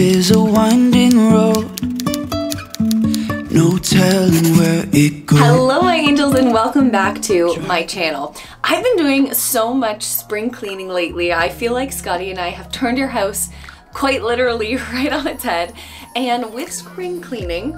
is a winding road. No telling where it goes. Hello my angels and welcome back to my channel. I've been doing so much spring cleaning lately. I feel like Scotty and I have turned your house quite literally right on its head. And with spring cleaning,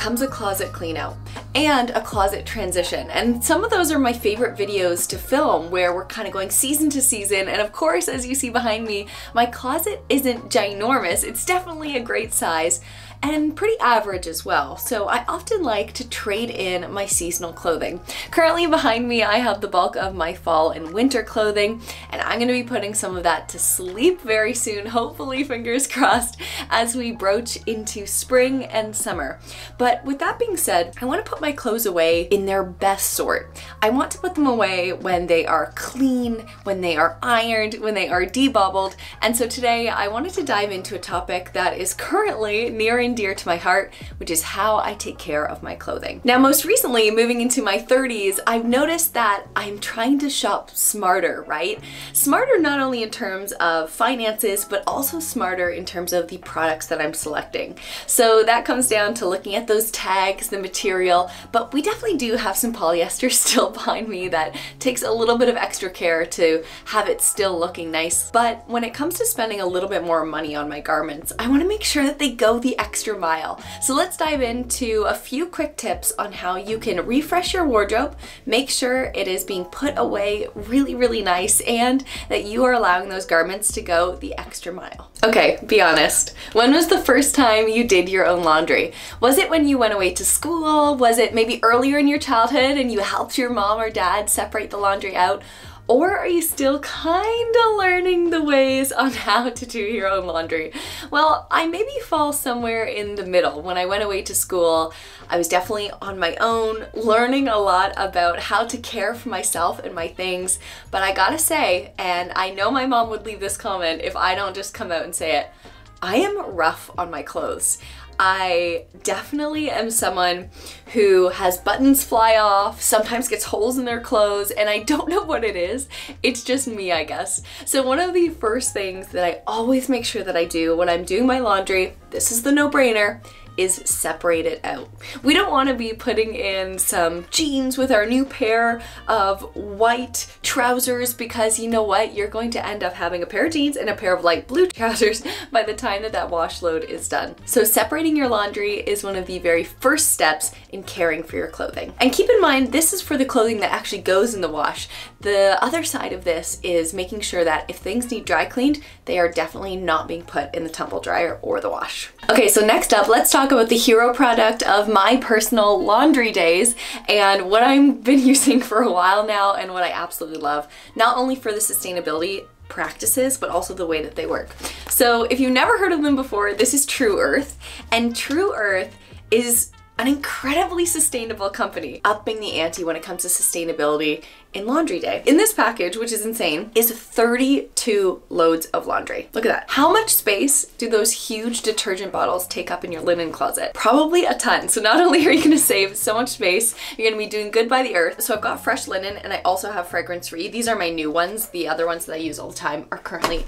comes a closet clean out and a closet transition. And some of those are my favorite videos to film where we're kind of going season to season. And of course, as you see behind me, my closet isn't ginormous. It's definitely a great size and pretty average as well. So I often like to trade in my seasonal clothing. Currently behind me, I have the bulk of my fall and winter clothing, and I'm gonna be putting some of that to sleep very soon, hopefully fingers crossed, as we broach into spring and summer. But with that being said, I wanna put my clothes away in their best sort. I want to put them away when they are clean, when they are ironed, when they are debobbled, and so today I wanted to dive into a topic that is currently near and dear to my heart, which is how I take care of my clothing. Now, most recently, moving into my 30s, I've noticed that I'm trying to shop smarter, right? Smarter not only in terms of finances, but also smarter in terms of the products that I'm selecting. So that comes down to looking at those tags, the material, but we definitely do have some polyester still behind me that takes a little bit of extra care to have it still looking nice. But when it comes to spending a little bit more money on my garments, I wanna make sure that they go the extra extra mile. So let's dive into a few quick tips on how you can refresh your wardrobe, make sure it is being put away really, really nice, and that you are allowing those garments to go the extra mile. Okay, be honest. When was the first time you did your own laundry? Was it when you went away to school? Was it maybe earlier in your childhood and you helped your mom or dad separate the laundry out? Or are you still kind of learning the ways on how to do your own laundry? Well, I maybe fall somewhere in the middle. When I went away to school, I was definitely on my own, learning a lot about how to care for myself and my things. But I gotta say, and I know my mom would leave this comment if I don't just come out and say it, I am rough on my clothes. I definitely am someone who has buttons fly off, sometimes gets holes in their clothes, and I don't know what it is. It's just me, I guess. So one of the first things that I always make sure that I do when I'm doing my laundry, this is the no-brainer, is separate it out. We don't want to be putting in some jeans with our new pair of white trousers because you know what? You're going to end up having a pair of jeans and a pair of light blue trousers by the time that that wash load is done. So separating your laundry is one of the very first steps in caring for your clothing. And keep in mind, this is for the clothing that actually goes in the wash. The other side of this is making sure that if things need dry cleaned, they are definitely not being put in the tumble dryer or the wash. Okay, so next up, let's talk about the hero product of my personal laundry days and what I've been using for a while now and what I absolutely love, not only for the sustainability practices, but also the way that they work. So if you've never heard of them before, this is Tru Earth, and Tru Earth is an incredibly sustainable company, upping the ante when it comes to sustainability in laundry day. In this package, which is insane, is 32 loads of laundry. Look at that. How much space do those huge detergent bottles take up in your linen closet? Probably a ton. So not only are you gonna save so much space, you're gonna be doing good by the earth. So I've got fresh linen and I also have fragrance free. These are my new ones. The other ones that I use all the time are currently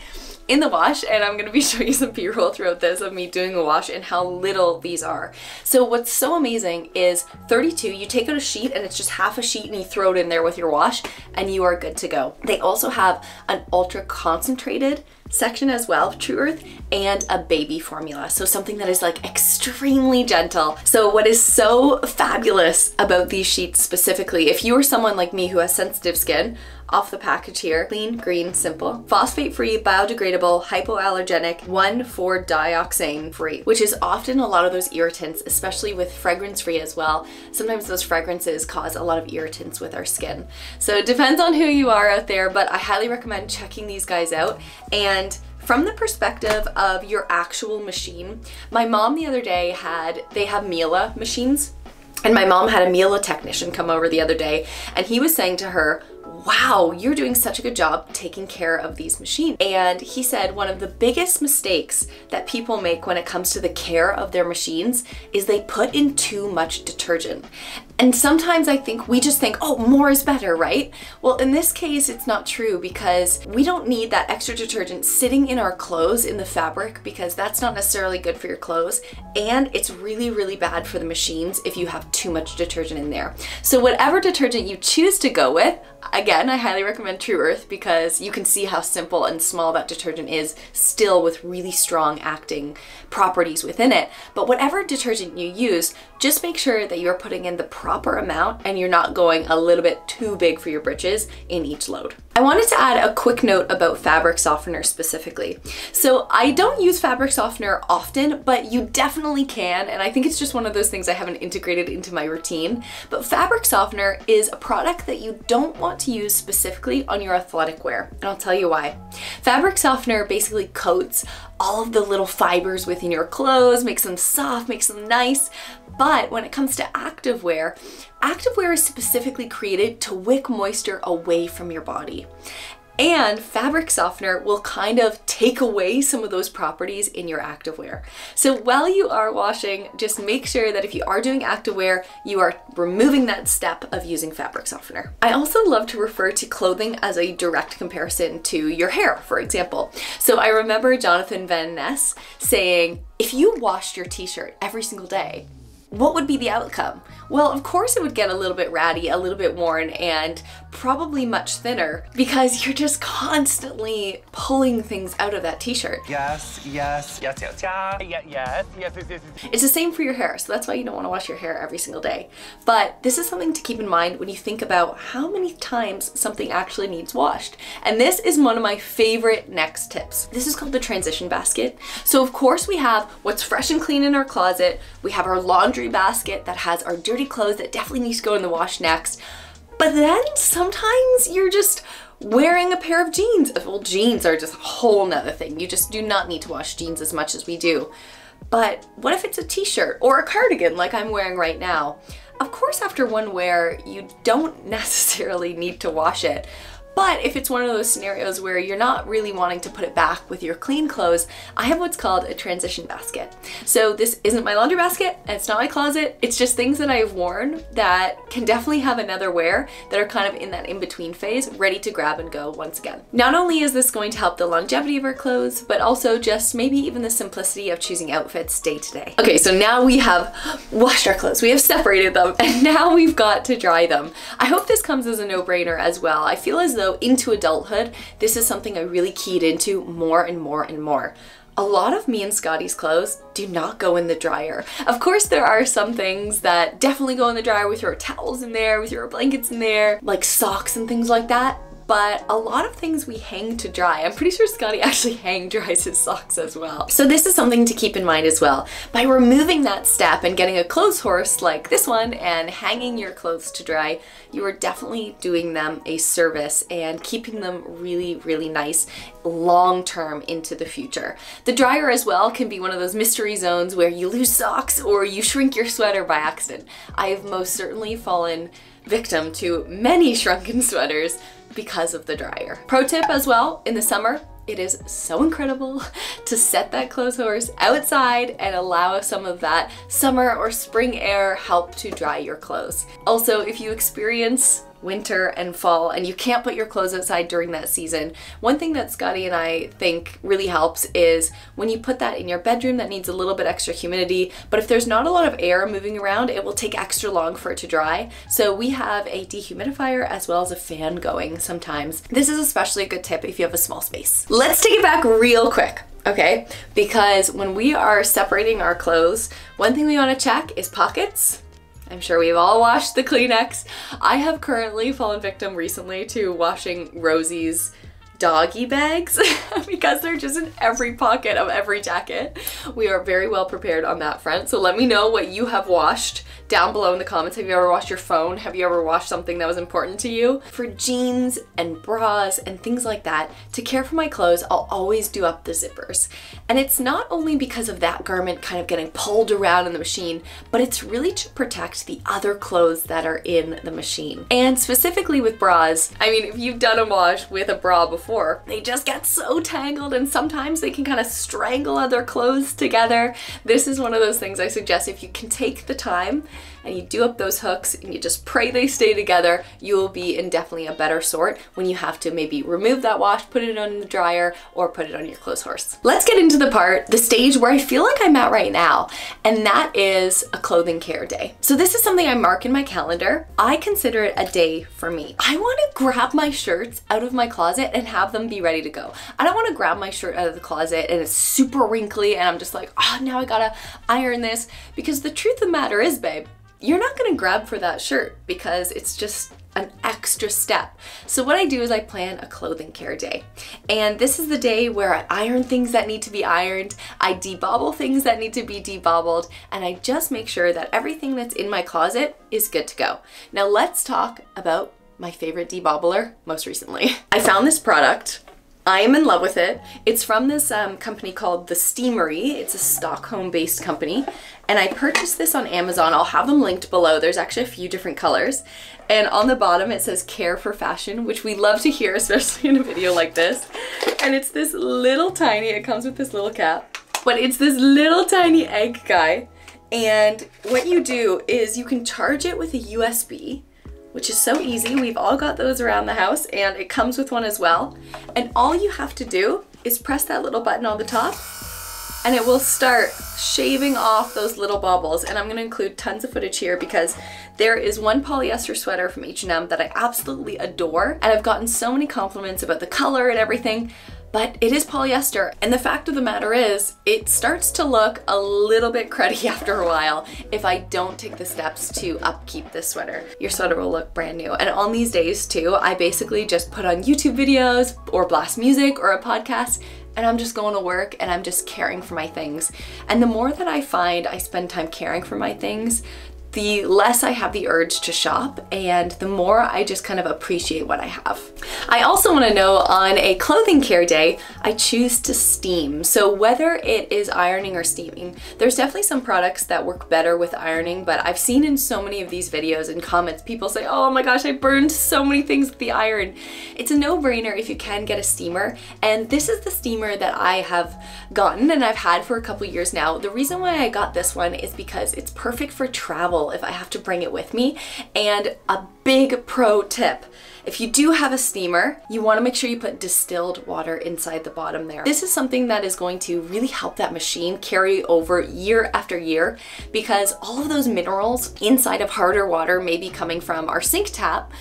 in the wash and I'm gonna be showing you some b-roll throughout this of me doing a wash and how little these are. So what's so amazing is 32, you take out a sheet and it's just half a sheet and you throw it in there with your wash and you are good to go. They also have an ultra concentrated section as well, Tru Earth, and a baby formula. So something that is like extremely gentle. So what is so fabulous about these sheets specifically, if you are someone like me who has sensitive skin, off the package here. Clean, green, simple. Phosphate-free, biodegradable, hypoallergenic, 1,4-dioxane free, which is often a lot of those irritants, especially with fragrance-free as well. Sometimes those fragrances cause a lot of irritants with our skin. So it depends on who you are out there, but I highly recommend checking these guys out. And from the perspective of your actual machine, my mom the other day had, they have Miele machines, and my mom had a Miele technician come over the other day, and he was saying to her, wow, you're doing such a good job taking care of these machines. And he said one of the biggest mistakes that people make when it comes to the care of their machines is they put in too much detergent. And sometimes I think we just think, oh, more is better, right? Well, in this case, it's not true because we don't need that extra detergent sitting in our clothes in the fabric because that's not necessarily good for your clothes. And it's really, really bad for the machines if you have too much detergent in there. So whatever detergent you choose to go with, again, I highly recommend Tru Earth because you can see how simple and small that detergent is still with really strong acting properties within it. But whatever detergent you use, just make sure that you're putting in the proper amount and you're not going a little bit too big for your britches in each load. I wanted to add a quick note about fabric softener specifically. So I don't use fabric softener often, but you definitely can, and I think it's just one of those things I haven't integrated into my routine. But fabric softener is a product that you don't want to use specifically on your athletic wear, and I'll tell you why. Fabric softener basically coats all of the little fibers within your clothes, makes them soft, makes them nice. But when it comes to activewear, activewear is specifically created to wick moisture away from your body. And fabric softener will kind of take away some of those properties in your activewear. So while you are washing, just make sure that if you are doing activewear, you are removing that step of using fabric softener. I also love to refer to clothing as a direct comparison to your hair, for example. So I remember Jonathan Van Ness saying, if you washed your t-shirt every single day, what would be the outcome? Well, of course it would get a little bit ratty, a little bit worn, and probably much thinner because you're just constantly pulling things out of that t-shirt. Yes, yes, yes, yes, yes, yes, yes, yes, yes, yes. It's the same for your hair, so that's why you don't want to wash your hair every single day. But this is something to keep in mind when you think about how many times something actually needs washed. And this is one of my favorite next tips. This is called the transition basket. So of course we have what's fresh and clean in our closet. We have our laundry basket that has our dirty clothes that definitely needs to go in the wash next. But then sometimes you're just wearing a pair of jeans. Well, jeans are just a whole nother thing. You just do not need to wash jeans as much as we do. But what if it's a t-shirt or a cardigan like I'm wearing right now? Of course, after one wear, you don't necessarily need to wash it, but if it's one of those scenarios where you're not really wanting to put it back with your clean clothes, I have what's called a transition basket. So this isn't my laundry basket, it's not my closet, it's just things that I've worn that can definitely have another wear that are kind of in that in-between phase, ready to grab and go once again. Not only is this going to help the longevity of our clothes, but also just maybe even the simplicity of choosing outfits day to day. Okay, so now we have washed our clothes, we have separated them, and now we've got to dry them. I hope this comes as a no-brainer as well. I feel as though though into adulthood, this is something I really keyed into more and more and more. A lot of me and Scotty's clothes do not go in the dryer. Of course, there are some things that definitely go in the dryer with your towels in there, with your blankets in there, like socks and things like that but a lot of things we hang to dry. I'm pretty sure Scotty actually hang dries his socks as well. So this is something to keep in mind as well. By removing that step and getting a clothes horse like this one and hanging your clothes to dry, you are definitely doing them a service and keeping them really, really nice long term into the future. The dryer as well can be one of those mystery zones where you lose socks or you shrink your sweater by accident. I have most certainly fallen victim to many shrunken sweaters because of the dryer. Pro tip as well, in the summer, it is so incredible to set that clothes horse outside and allow some of that summer or spring air help to dry your clothes. Also, if you experience winter and fall and you can't put your clothes outside during that season, one thing that Scotty and I think really helps is when you put that in your bedroom that needs a little bit extra humidity, but if there's not a lot of air moving around, it will take extra long for it to dry. So we have a dehumidifier as well as a fan going sometimes. This is especially a good tip if you have a small space. Let's take it back real quick okay? Because when we are separating our clothes, one thing we wanna check is pockets I'm sure we've all washed the Kleenex. I have currently fallen victim recently to washing Rosie's doggy bags because they're just in every pocket of every jacket. We are very well prepared on that front. So let me know what you have washed down below in the comments. Have you ever washed your phone? Have you ever washed something that was important to you? For jeans and bras and things like that, to care for my clothes, I'll always do up the zippers. And it's not only because of that garment kind of getting pulled around in the machine, but it's really to protect the other clothes that are in the machine. And specifically with bras, I mean, if you've done a wash with a bra before, before, they just get so tangled and sometimes they can kind of strangle other clothes together. This is one of those things I suggest if you can take the time and you do up those hooks and you just pray they stay together, you will be in definitely a better sort when you have to maybe remove that wash, put it on the dryer, or put it on your clothes horse. Let's get into the part, the stage where I feel like I'm at right now, and that is a clothing care day. So this is something I mark in my calendar. I consider it a day for me. I want to grab my shirts out of my closet and have them be ready to go. I don't want to grab my shirt out of the closet and it's super wrinkly and I'm just like, oh, now I gotta iron this. Because the truth of the matter is, babe, you're not gonna grab for that shirt because it's just an extra step. So what I do is I plan a clothing care day. And this is the day where I iron things that need to be ironed, I debobble things that need to be debobbled, and I just make sure that everything that's in my closet is good to go. Now let's talk about my favorite debobbler most recently. I found this product I am in love with it. It's from this um, company called The Steamery. It's a Stockholm-based company. And I purchased this on Amazon. I'll have them linked below. There's actually a few different colors. And on the bottom it says care for fashion, which we love to hear, especially in a video like this. And it's this little tiny, it comes with this little cap, but it's this little tiny egg guy. And what you do is you can charge it with a USB which is so easy. We've all got those around the house and it comes with one as well. And all you have to do is press that little button on the top and it will start shaving off those little bubbles. And I'm gonna include tons of footage here because there is one polyester sweater from H&M that I absolutely adore. And I've gotten so many compliments about the color and everything but it is polyester. And the fact of the matter is, it starts to look a little bit cruddy after a while if I don't take the steps to upkeep this sweater. Your sweater will look brand new. And on these days too, I basically just put on YouTube videos or blast music or a podcast and I'm just going to work and I'm just caring for my things. And the more that I find I spend time caring for my things, the less I have the urge to shop and the more I just kind of appreciate what I have. I also want to know on a clothing care day, I choose to steam. So whether it is ironing or steaming, there's definitely some products that work better with ironing, but I've seen in so many of these videos and comments, people say, oh my gosh, I burned so many things with the iron. It's a no-brainer if you can get a steamer. And this is the steamer that I have gotten and I've had for a couple years now. The reason why I got this one is because it's perfect for travel if I have to bring it with me. And a big pro tip, if you do have a steamer, you wanna make sure you put distilled water inside the bottom there. This is something that is going to really help that machine carry over year after year because all of those minerals inside of harder water may be coming from our sink tap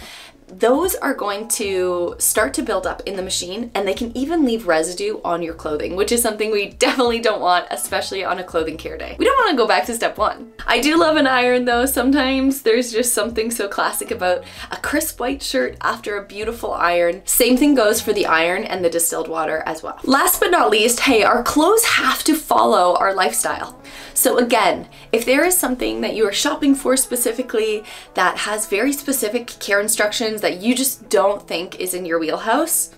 those are going to start to build up in the machine and they can even leave residue on your clothing, which is something we definitely don't want, especially on a clothing care day. We don't want to go back to step one. I do love an iron though. Sometimes there's just something so classic about a crisp white shirt after a beautiful iron. Same thing goes for the iron and the distilled water as well. Last but not least, hey, our clothes have to follow our lifestyle. So again, if there is something that you are shopping for specifically that has very specific care instructions that you just don't think is in your wheelhouse,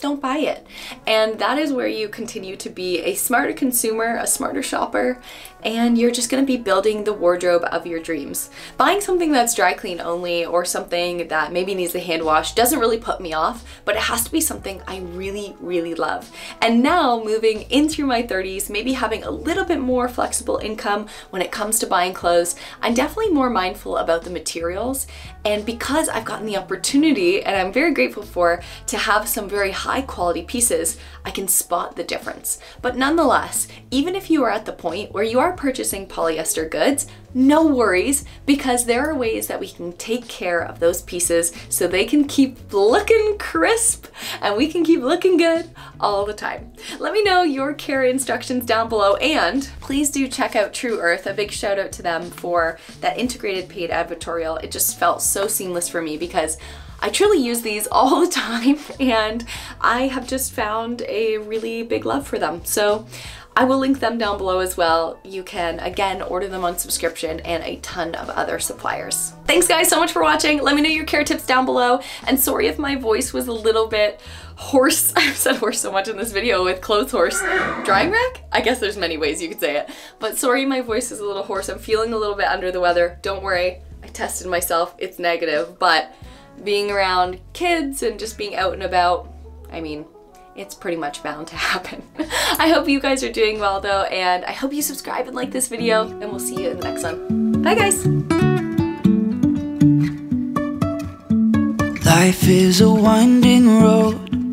don't buy it. And that is where you continue to be a smarter consumer, a smarter shopper, and you're just gonna be building the wardrobe of your dreams. Buying something that's dry clean only or something that maybe needs a hand wash doesn't really put me off, but it has to be something I really, really love. And now moving in through my 30s, maybe having a little bit more flexible income when it comes to buying clothes, I'm definitely more mindful about the materials. And because I've gotten the opportunity, and I'm very grateful for, to have some very high quality pieces, I can spot the difference. But nonetheless, even if you are at the point where you are purchasing polyester goods, no worries because there are ways that we can take care of those pieces so they can keep looking crisp and we can keep looking good all the time. Let me know your care instructions down below and please do check out Tru Earth. A big shout out to them for that integrated paid advertorial. It just felt so seamless for me because I truly use these all the time and I have just found a really big love for them. So I will link them down below as well. You can, again, order them on subscription and a ton of other suppliers. Thanks guys so much for watching. Let me know your care tips down below. And sorry if my voice was a little bit hoarse. I've said horse so much in this video with clothes horse. Drying rack? I guess there's many ways you could say it. But sorry my voice is a little hoarse. I'm feeling a little bit under the weather. Don't worry. I tested myself. It's negative. But being around kids and just being out and about, I mean, it's pretty much bound to happen. I hope you guys are doing well though, and I hope you subscribe and like this video, and we'll see you in the next one. Bye guys! Life is a winding road